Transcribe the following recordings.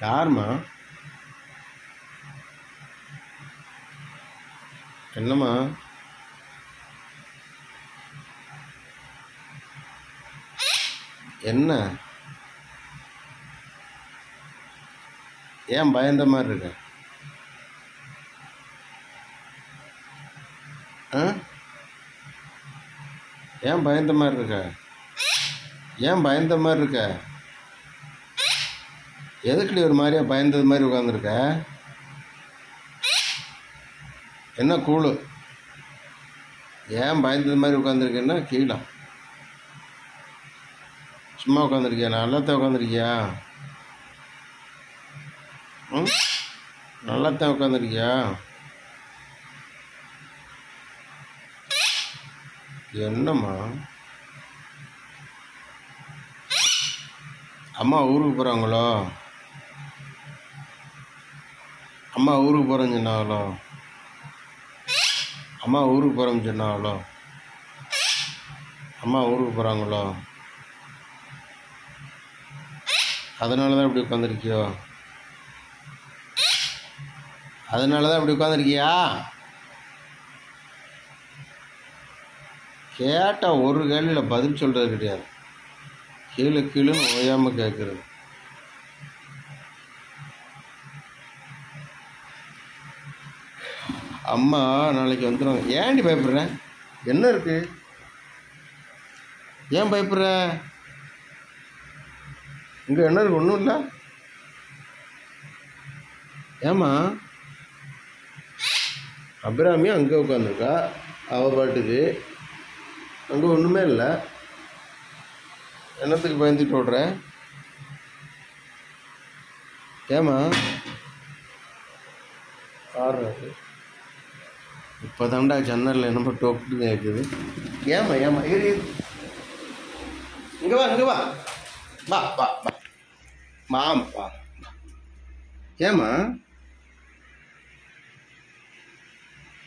யாரும்மா? என்னம்மா? என்ன? ஏன் பயந்த மாதிரி இருக்க? ஆ? ஏன் பயந்த மாதிரி இருக்க? ஏன் பயந்த மாதிரி இருக்க? எதுக்குடி ஒரு மாதிரியா பயந்தது மாதிரி உட்காந்துருக்க என்ன கூழு? ஏன் பயந்தது மாதிரி உட்காந்துருக்கேன்னா கீழே சும்மா உட்காந்துருக்கியா நல்லாத்தான் உட்காந்துருக்கியா ம்? நல்லாத்தான் உட்காந்துருக்கியா என்னம்மா? அம்மா ஊருக்கு போகிறாங்களோ அம்மா ஊருக்கு போகிறேன்னு சொன்னாங்களோ? அம்மா ஊருக்கு போகிறேன்னு சொன்னாங்களோ? அம்மா ஊருக்கு போகிறாங்களோ அதனால தான் இப்படி உட்காந்துருக்கியோ அதனால தான் இப்படி உட்காந்துருக்கியா கேட்டால் ஒரு கேள்வியில் பதில் சொல்கிறது கிடையாது. கீழே கீழே ஓயாமல் கேட்குறது அம்மா நாளைக்கு வந்துடும் ஏன்டி பயப்படுற? என்ன இருக்கு? ஏன் பயப்படுற? இங்கே என்ன இருக்கு? ஒன்றும் இல்லை. ஏம்மா? அபிராமி அங்கே உட்காந்துருக்கா அவள் பாட்டுக்கு. அங்கே ஒன்றுமே இல்லை. என்னத்துக்கு பயந்துட்டு ஓடுற? ஏம்மா? ஆடுறாரு இப்போ தாண்டா ஜன்னலில் என்னமோ டோப்பு கேட்குது ஏம்மா ஏம்மா இரு இரு. வா இங்கே வா. வா வா வா. மாம் வா ஏம்மா?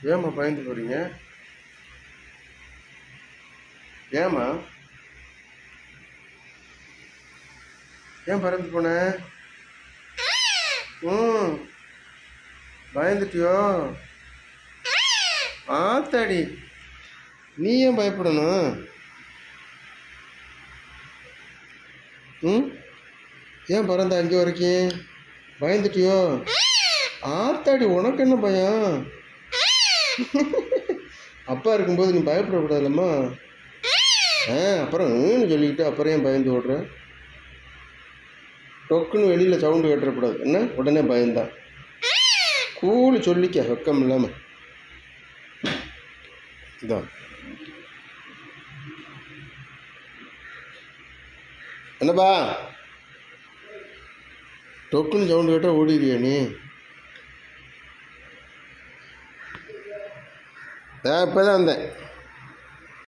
ஏம்மா பயந்து போகிறீங்க ஏம்மா? ஏன் பறந்து போன? ம். பயந்துட்டியோ? ஆத்தாடி. நீ ஏன் பயப்படணும்? ம்? ஏன் பறந்த அங்கே வரைக்கும்? பயந்துட்டியோ? ஆத்தாடி உனக்கு என்ன பயம்? அப்பா இருக்கும்போது நீ பயப்படக்கூடாதுல்லம்மா. ஆ அப்புறம் ன்னு சொல்லிக்கிட்டு அப்புறம் ஏன் பயந்து ஓடுற? டொக்குன்னு வெளியில் சவுண்டு கட்டுறக்கூடாது. என்ன? உடனே பயந்தான். கூலி சொல்லிக்க வெக்கம் இல்லாமல் இதான் என்னப்பா? டொக்குன்னு சவுண்டு கேட்டால் ஓடிடுவியா நீ? இப்போ தான் வந்தேன்.